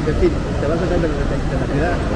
Es decir, te vas a sacar de la ciudad.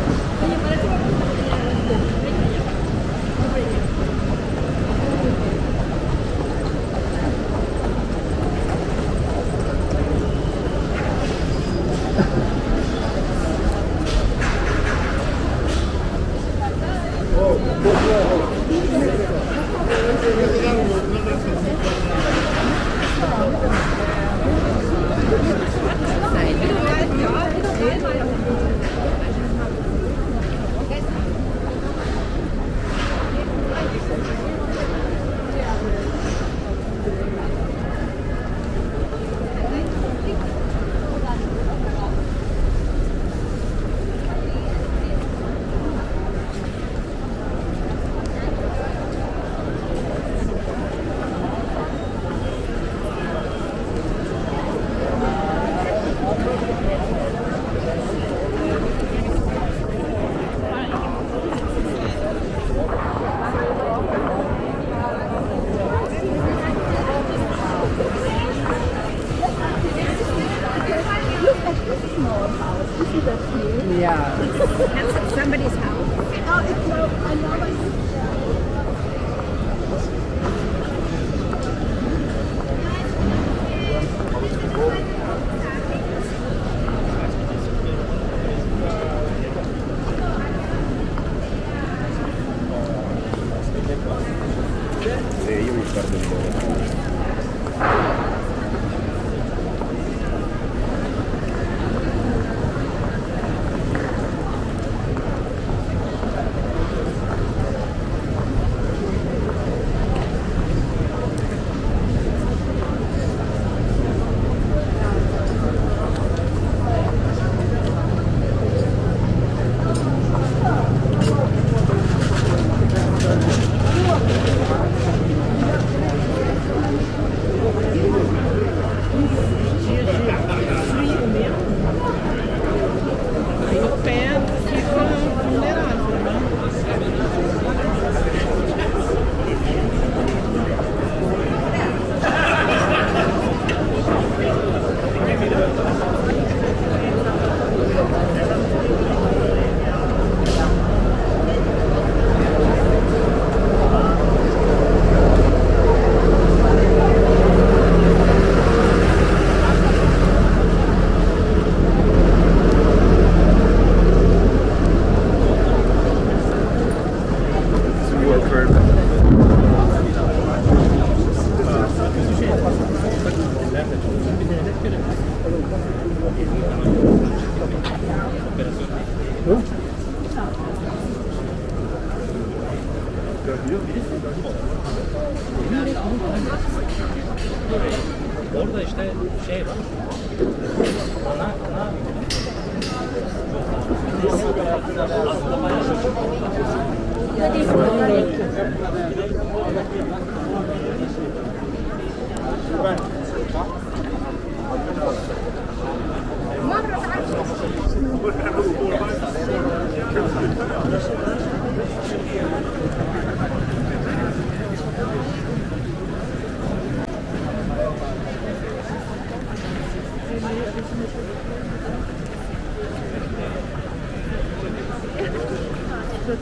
Infatti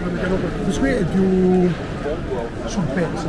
quando chiamo questo qui è più sul pezzo.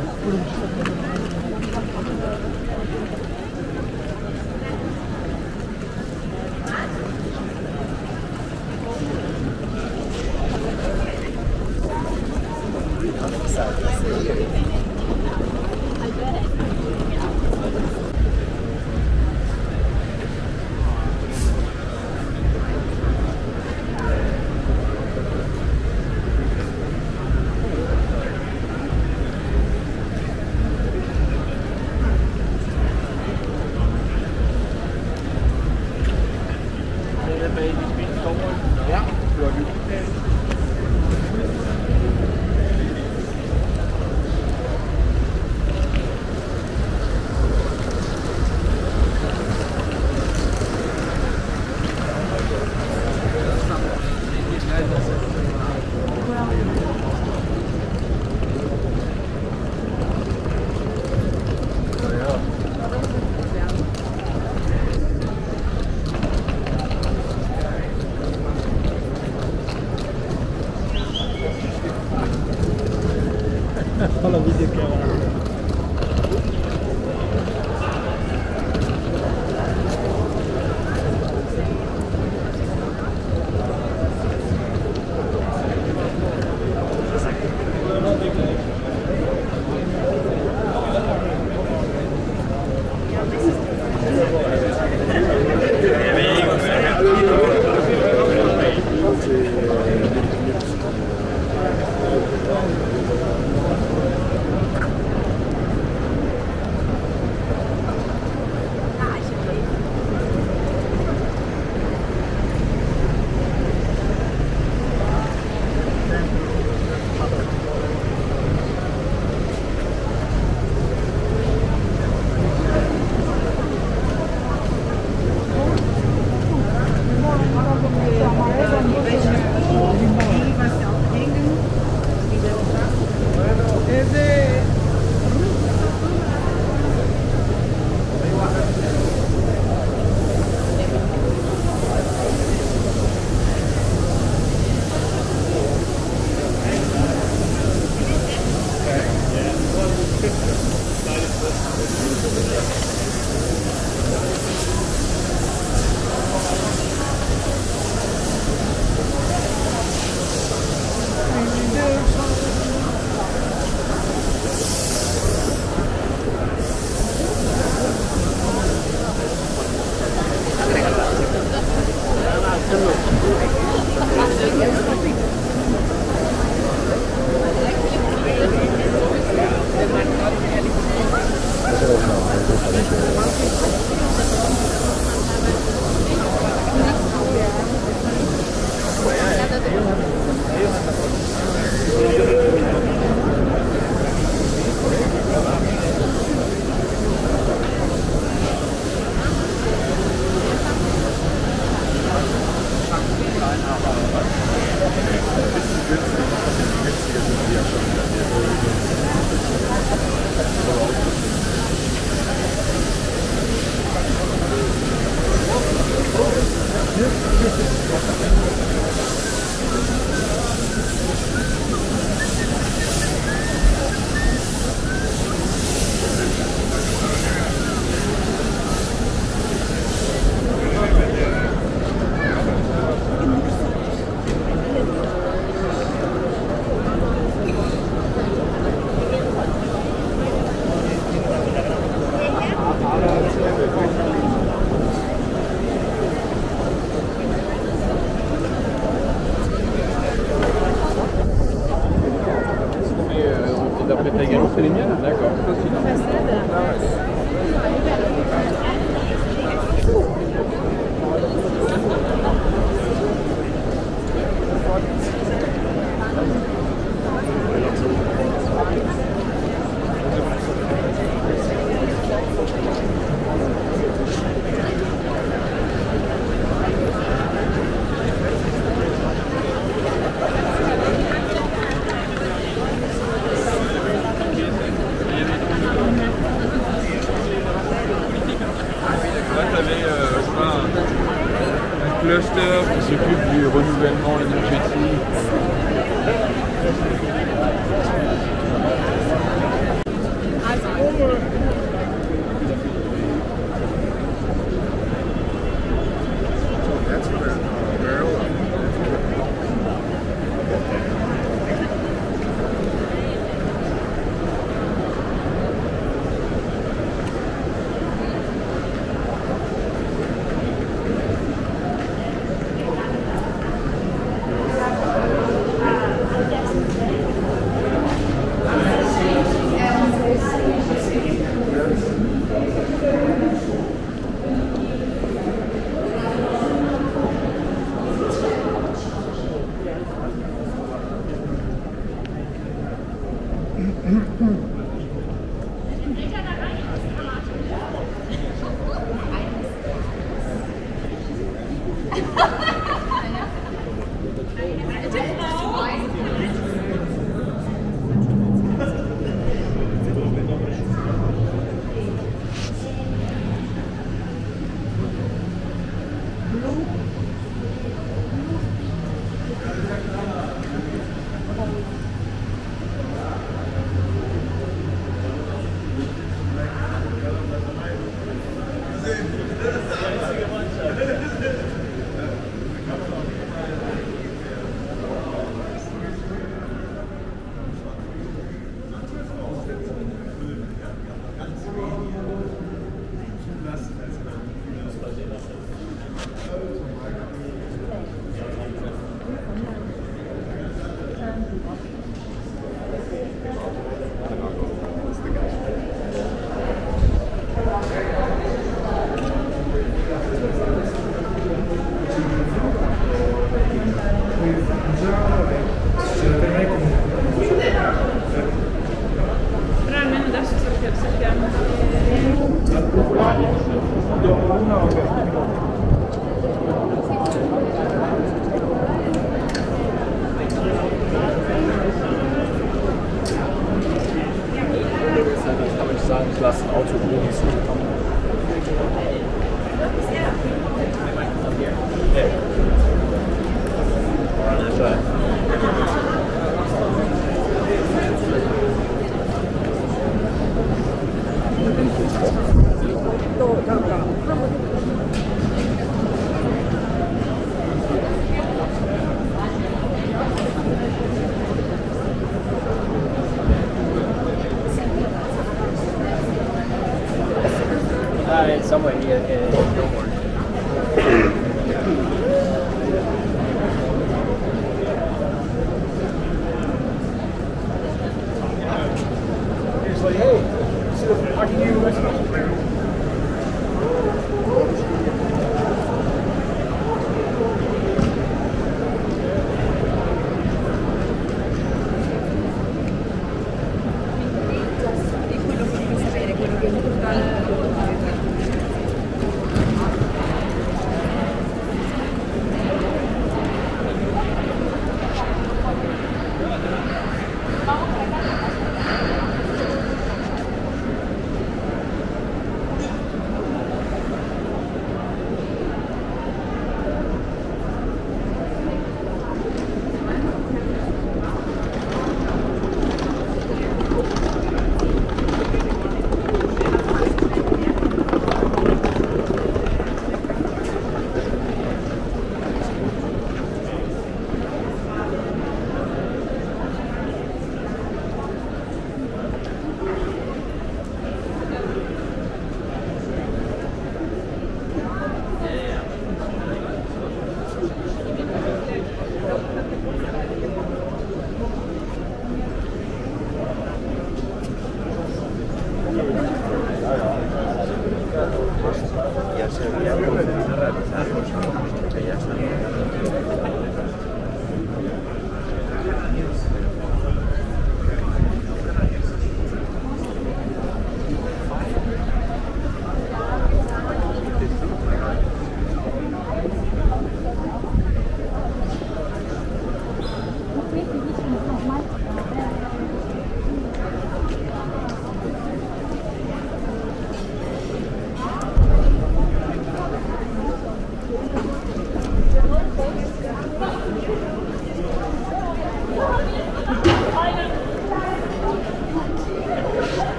嗯嗯。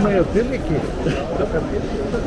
meio, tem que.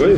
Oi?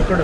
ఇక్కడ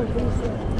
我跟你。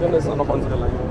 dann ist auch noch unsere Leinwand.